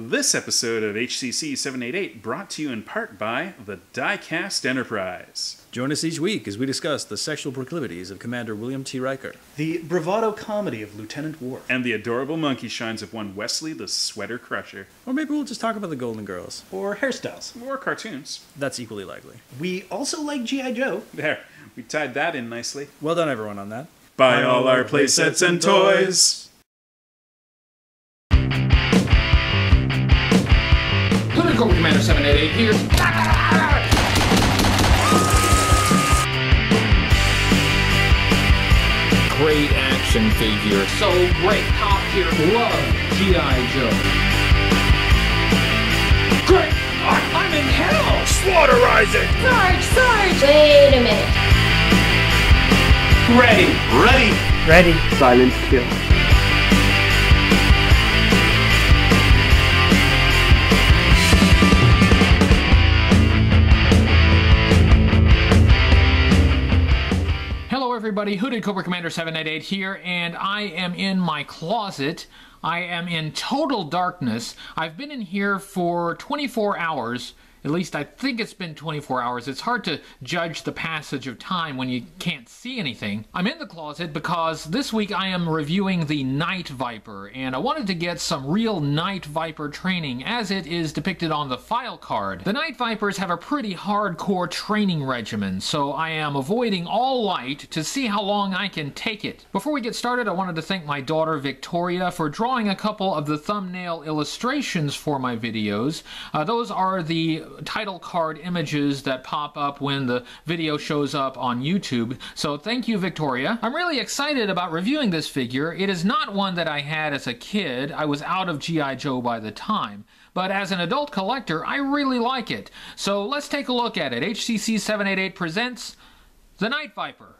This episode of HCC 788 brought to you in part by the Diecast Enterprise. Join us each week as we discuss the sexual proclivities of Commander William T. Riker. The bravado comedy of Lieutenant Worf. And the adorable monkey shines of one Wesley the Sweater Crusher. Or maybe we'll just talk about the Golden Girls. Or hairstyles. Or cartoons. That's equally likely. We also like G.I. Joe. There, we tied that in nicely. Well done, everyone, on that. Buy all our playsets and toys. Political Commander 788 here. Great action figure. So great. Top tier. Love G.I. Joe. Great. I- I'm in hell. Slaughterizing! Sarge, Sarge! Wait a minute. Ready. Ready! Ready. Silence kill. Everybody. Hooded Cobra Commander 788 here, and I am in my closet. I am in total darkness. I've been in here for 24 hours. At least I think it's been 24 hours. It's hard to judge the passage of time when you can't see anything. I'm in the closet because this week I am reviewing the Night Viper, and I wanted to get some real Night Viper training as it is depicted on the file card. The Night Vipers have a pretty hardcore training regimen, so I am avoiding all light to see how long I can take it. Before we get started, I wanted to thank my daughter Victoria for drawing a couple of the thumbnail illustrations for my videos. Uh, those are the title card images that pop up when the video shows up on YouTube. So thank you, Victoria. I'm really excited about reviewing this figure. It is not one that I had as a kid. I was out of G.I. Joe by the time. But as an adult collector, I really like it. So let's take a look at it. HCC 788 presents The Night Viper.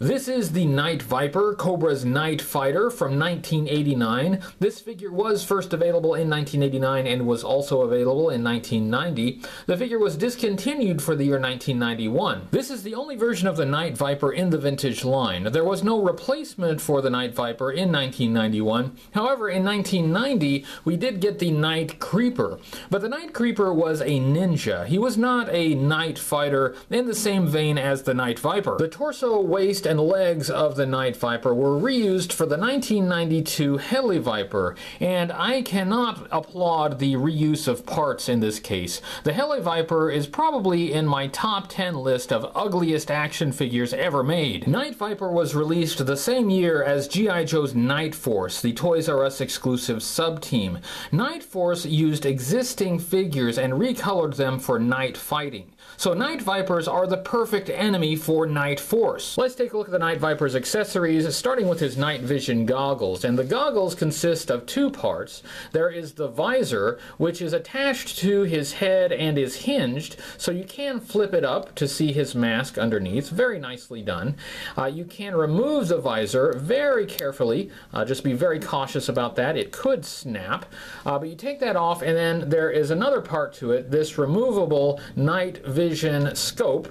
This is the Night Viper, Cobra's Night Fighter from 1989. This figure was first available in 1989 and was also available in 1990. The figure was discontinued for the year 1991. This is the only version of the Night Viper in the vintage line. There was no replacement for the Night Viper in 1991. However, in 1990, we did get the Night Creeper. But the Night Creeper was a ninja. He was not a night fighter in the same vein as the Night Viper. The torso, waist, and legs of the Night Viper were reused for the 1992 Heli Viper, and I cannot applaud the reuse of parts in this case. The Heli Viper is probably in my top 10 list of ugliest action figures ever made. Night Viper was released the same year as G.I. Joe's Night Force, the Toys R Us exclusive sub-team. Night Force used existing figures and recolored them for night fighting. So Night Vipers are the perfect enemy for Night Force. Let's take a look at the Night Viper's accessories, starting with his night vision goggles. And the goggles consist of two parts. There is the visor, which is attached to his head and is hinged, so you can flip it up to see his mask underneath. Very nicely done. Uh, you can remove the visor very carefully. Uh, just be very cautious about that. It could snap. Uh, but you take that off, and then there is another part to it, this removable night vision scope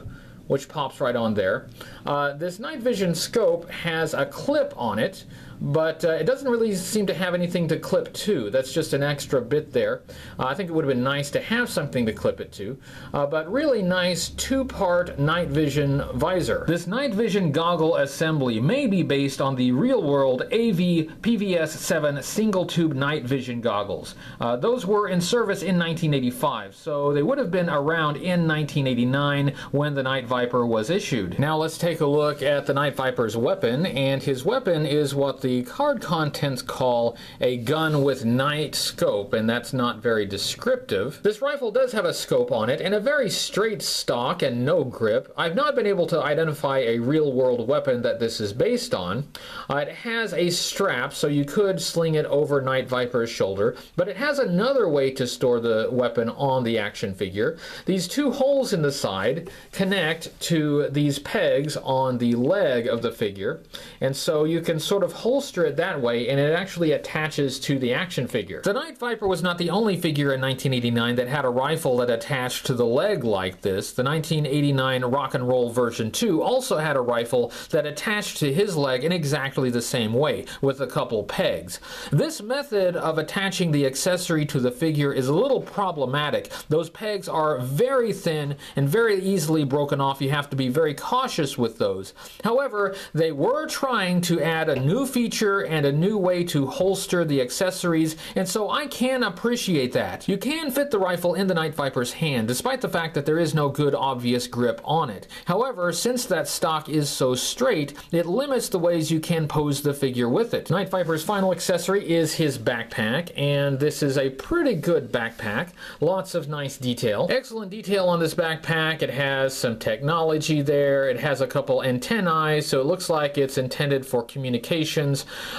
which pops right on there. Uh, this night vision scope has a clip on it, but uh, it doesn't really seem to have anything to clip to. That's just an extra bit there. Uh, I think it would have been nice to have something to clip it to, uh, but really nice two-part night vision visor. This night vision goggle assembly may be based on the real-world AV PVS-7 single-tube night vision goggles. Uh, those were in service in 1985, so they would have been around in 1989 when the Night Viper was issued. Now let's take a look at the Night Viper's weapon, and his weapon is what the card contents call a gun with night scope, and that's not very descriptive. This rifle does have a scope on it and a very straight stock and no grip. I've not been able to identify a real-world weapon that this is based on. Uh, it has a strap, so you could sling it over Night Viper's shoulder, but it has another way to store the weapon on the action figure. These two holes in the side connect to these pegs on the leg of the figure, and so you can sort of hold holster it that way and it actually attaches to the action figure. The Night Viper was not the only figure in 1989 that had a rifle that attached to the leg like this. The 1989 Rock and Roll version 2 also had a rifle that attached to his leg in exactly the same way, with a couple pegs. This method of attaching the accessory to the figure is a little problematic. Those pegs are very thin and very easily broken off. You have to be very cautious with those. However, they were trying to add a new feature and a new way to holster the accessories, and so I can appreciate that. You can fit the rifle in the Night Viper's hand, despite the fact that there is no good obvious grip on it. However, since that stock is so straight, it limits the ways you can pose the figure with it. Night Viper's final accessory is his backpack, and this is a pretty good backpack. Lots of nice detail. Excellent detail on this backpack. It has some technology there. It has a couple antennae, so it looks like it's intended for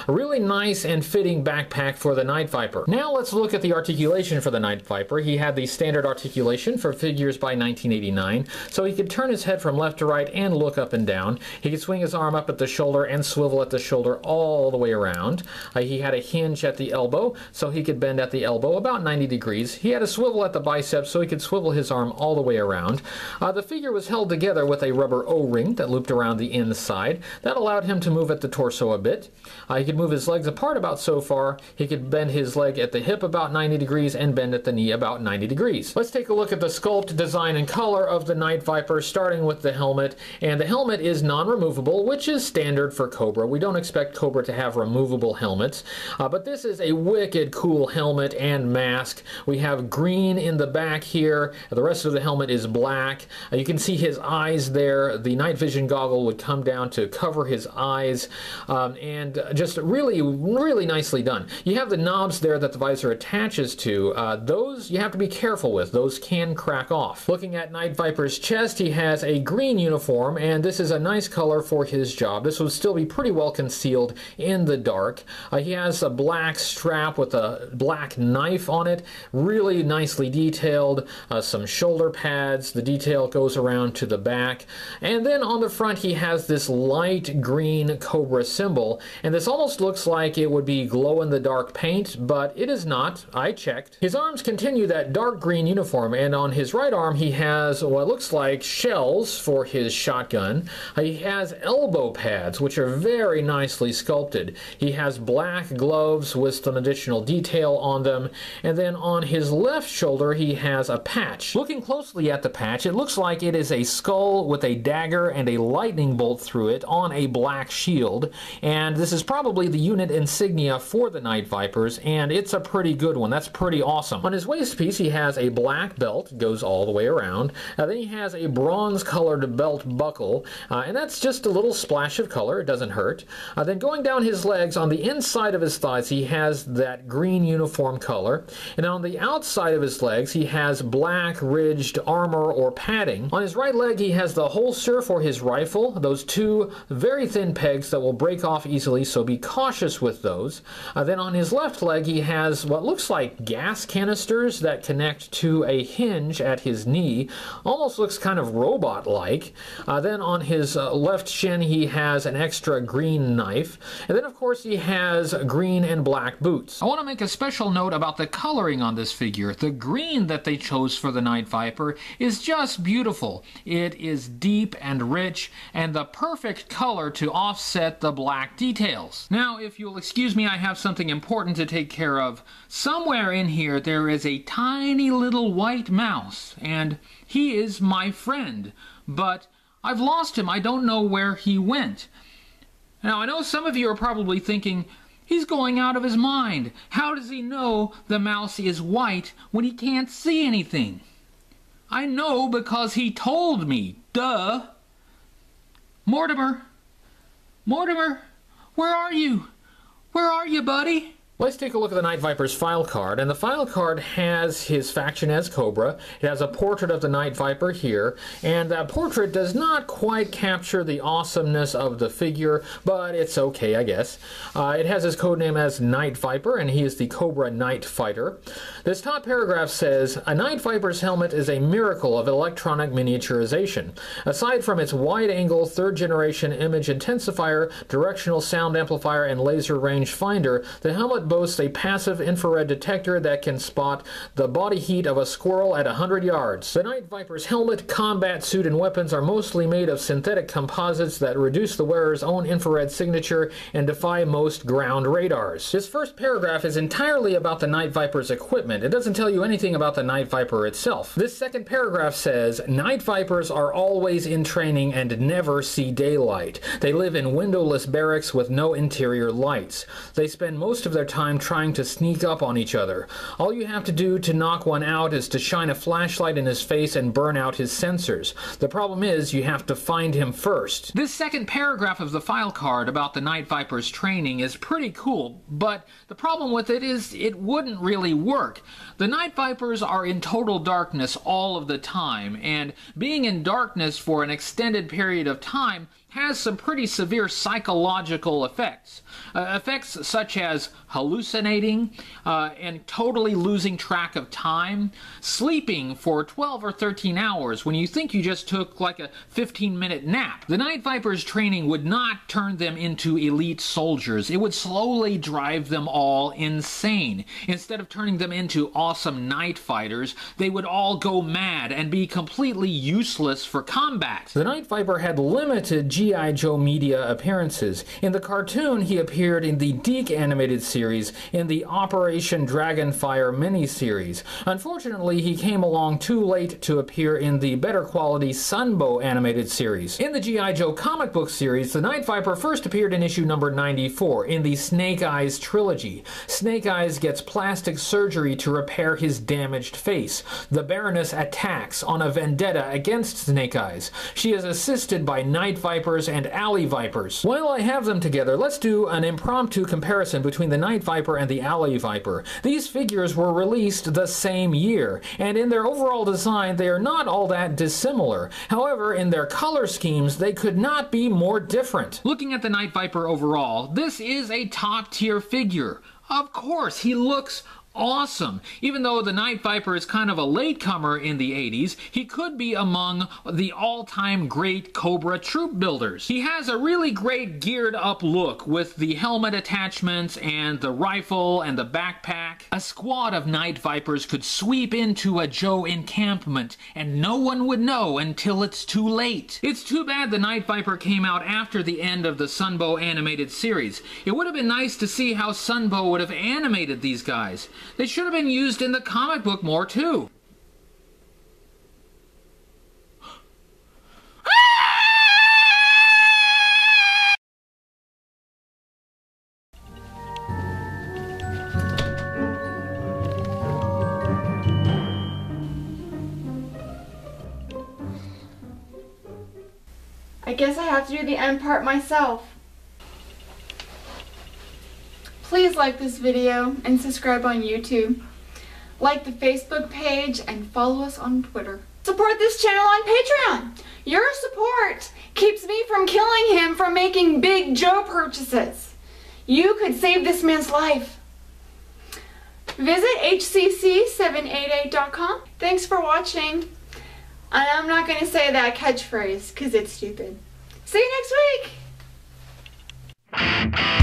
A really nice and fitting backpack for the Night Viper. Now let's look at the articulation for the Night Viper. He had the standard articulation for figures by 1989, so he could turn his head from left to right and look up and down. He could swing his arm up at the shoulder and swivel at the shoulder all the way around. Uh, he had a hinge at the elbow, so he could bend at the elbow about 90 degrees. He had a swivel at the bicep, so he could swivel his arm all the way around. Uh, the figure was held together with a rubber O-ring that looped around the inside. That allowed him to move at the torso a bit. Uh, he could move his legs apart about so far. He could bend his leg at the hip about 90 degrees and bend at the knee about 90 degrees. Let's take a look at the sculpt, design, and color of the Night Viper, starting with the helmet. And the helmet is non-removable, which is standard for Cobra. We don't expect Cobra to have removable helmets, uh, but this is a wicked cool helmet and mask. We have green in the back here. The rest of the helmet is black. Uh, you can see his eyes there. The night vision goggle would come down to cover his eyes, um, and just really, really nicely done. You have the knobs there that the visor attaches to. Uh, those you have to be careful with. Those can crack off. Looking at Night Viper's chest, he has a green uniform, and this is a nice color for his job. This would still be pretty well concealed in the dark. Uh, he has a black strap with a black knife on it, really nicely detailed. Uh, some shoulder pads. The detail goes around to the back. And then on the front, he has this light green Cobra symbol, and this almost looks like it would be glow in the dark paint, but it is not. I checked. His arms continue that dark green uniform, and on his right arm, he has what looks like shells for his shotgun. He has elbow pads, which are very nicely sculpted. He has black gloves with some additional detail on them, and then on his left shoulder, he has a patch. Looking closely at the patch, it looks like it is a skull with a dagger and a lightning bolt through it on a black shield, and this is probably the unit insignia for the Night Vipers, and it's a pretty good one. That's pretty awesome. On his waist piece, he has a black belt, goes all the way around. Uh, then he has a bronze colored belt buckle, uh, and that's just a little splash of color. It doesn't hurt. Uh, then going down his legs, on the inside of his thighs, he has that green uniform color, and on the outside of his legs, he has black ridged armor or padding. On his right leg, he has the holster for his rifle, those two very thin pegs that will break off easily, so be cautious with those. Uh, then on his left leg, he has what looks like gas canisters that connect to a hinge at his knee. Almost looks kind of robot like. Uh, then on his uh, left shin, he has an extra green knife. And then, of course, he has green and black boots. I want to make a special note about the coloring on this figure. The green that they chose for the Night Viper is just beautiful. It is deep and rich and the perfect color to offset the black details. Now, if you'll excuse me, I have something important to take care of. Somewhere in here there is a tiny little white mouse, and he is my friend, but I've lost him. I don't know where he went. Now, I know some of you are probably thinking, he's going out of his mind. How does he know the mouse is white when he can't see anything? I know because he told me. Duh. Mortimer. Mortimer, where are you? Where are you, buddy? Let's take a look at the Night Viper's file card, and the file card has his faction as Cobra. It has a portrait of the Night Viper here, and that portrait does not quite capture the awesomeness of the figure, but it's okay, I guess. Uh, it has his codename as Night Viper, and he is the Cobra Night Fighter. This top paragraph says, A Night Viper's helmet is a miracle of electronic miniaturization. Aside from its wide-angle third-generation image intensifier, directional sound amplifier, and laser range finder, the helmet boasts a passive infrared detector that can spot the body heat of a squirrel at 100 yards. The Night Viper's helmet, combat suit, and weapons are mostly made of synthetic composites that reduce the wearer's own infrared signature and defy most ground radars. This first paragraph is entirely about the Night Viper's equipment. It doesn't tell you anything about the Night Viper itself. This second paragraph says, Night Vipers are always in training and never see daylight. They live in windowless barracks with no interior lights. They spend most of their time trying to sneak up on each other. All you have to do to knock one out is to shine a flashlight in his face and burn out his sensors. The problem is you have to find him first. This second paragraph of the file card about the Night Viper's training is pretty cool, but the problem with it is it wouldn't really work. The Night Vipers are in total darkness all of the time, and being in darkness for an extended period of time has some pretty severe psychological effects. Uh, effects such as hallucinating uh, and totally losing track of time, sleeping for 12 or 13 hours when you think you just took like a 15 minute nap. The Night Viper's training would not turn them into elite soldiers, it would slowly drive them all insane. Instead of turning them into awesome night fighters, they would all go mad and be completely useless for combat. The Night Viper had limited G.I. Joe media appearances. In the cartoon, he appeared in the DiC animated series in the Operation Dragonfire miniseries. Unfortunately, he came along too late to appear in the better quality Sunbow animated series. In the G.I. Joe comic book series, the Night Viper first appeared in issue number 94 in the Snake Eyes trilogy. Snake Eyes gets plastic surgery to repair his damaged face. The Baroness attacks on a vendetta against Snake Eyes. She is assisted by Night Vipers and Alley Vipers. While I have them together, let's do an impromptu comparison between the Night Viper and the Alley Viper. These figures were released the same year, and in their overall design, they are not all that dissimilar. However, in their color schemes, they could not be more different. Looking at the Night Viper overall, this is a top tier figure. Of course, he looks awesome. Even though the Night Viper is kind of a latecomer in the 80s, he could be among the all-time great Cobra troop builders. He has a really great geared up look with the helmet attachments and the rifle and the backpack. A squad of Night Vipers could sweep into a Joe encampment and no one would know until it's too late. It's too bad the Night Viper came out after the end of the Sunbow animated series. It would have been nice to see how Sunbow would have animated these guys. They should have been used in the comic book more too. I guess I have to do the end part myself. Please like this video and subscribe on YouTube. Like the Facebook page and follow us on Twitter. Support this channel on Patreon. Your support keeps me from killing him from making big Joe purchases. You could save this man's life. Visit hcc788.com. Thanks for watching. And I'm not going to say that catchphrase because it's stupid. See you next week.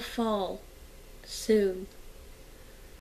Fall soon.